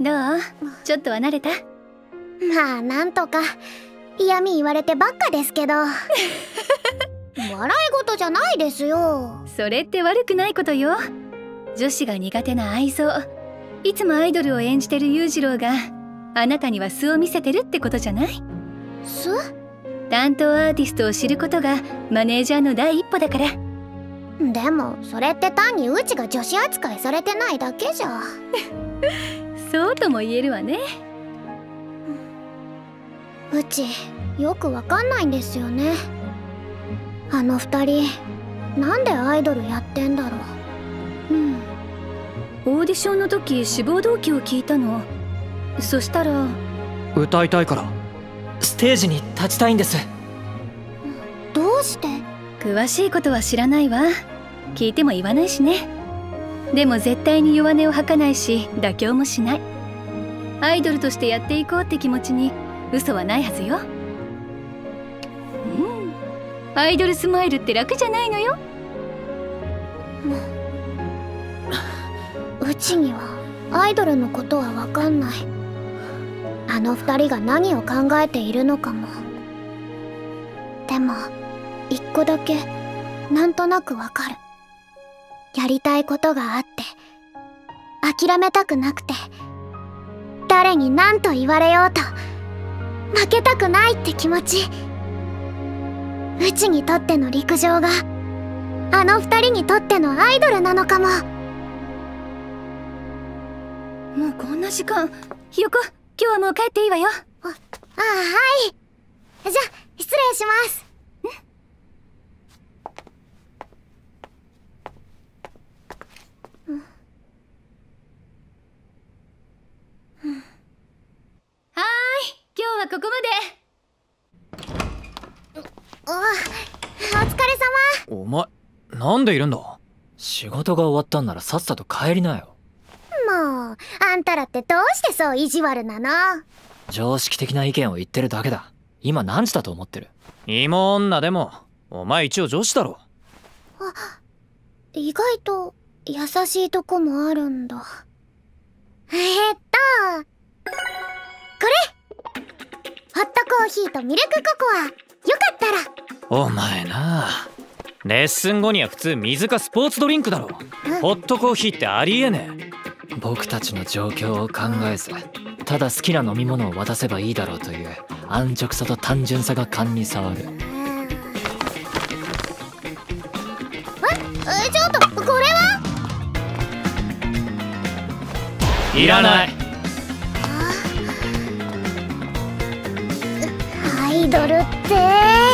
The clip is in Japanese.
どう？ちょっとは慣れた？まあなんとか嫌味言われてばっかですけど。笑い事じゃないですよ。それって悪くないことよ。女子が苦手な愛想。いつもアイドルを演じてる裕次郎があなたには素を見せてるってことじゃない？素？担当アーティストを知ることがマネージャーの第一歩だから。でもそれって単にうちが女子扱いされてないだけじゃ そうとも言えるわね。うちよくわかんないんですよね。あの二人なんでアイドルやってんだろう。うん。オーディションの時志望動機を聞いたの。そしたら。歌いたいから。ステージに立ちたいんです。どうして？詳しいことは知らないわ。聞いても言わないしね。でも絶対に弱音を吐かないし妥協もしないアイドルとしてやっていこうって気持ちに嘘はないはずよ。うん。アイドルスマイルって楽じゃないのよ。うちにはアイドルのことは分かんない。あの二人が何を考えているのかも。でも一個だけなんとなくわかる。やりたいことがあって諦めたくなくて。誰に何と言われようと負けたくないって気持ちうちにとっての陸上があの二人にとってのアイドルなのかも。もうこんな時間ひよこ今日はもう帰っていいわよ。ああはい。じゃ失礼しますはここまで。おお疲れ様。お前なんでいるんだ？仕事が終わったんならさっさと帰りなよ。もうあんたらってどうしてそう意地悪なの？常識的な意見を言ってるだけだ。今何時だと思ってる？芋女でもお前一応女子だろ。あ意外と優しいとこもあるんだ。えっとーヒーとミルクココア。よかったら。お前な。レッスン後には普通水かスポーツドリンクだろ、うん、ホットコーヒーってありえねえ。僕たちの状況を考えずただ好きな飲み物を渡せばいいだろうという安直さと単純さが勘に触る、うん、えちょっとこれは？いらないドルって。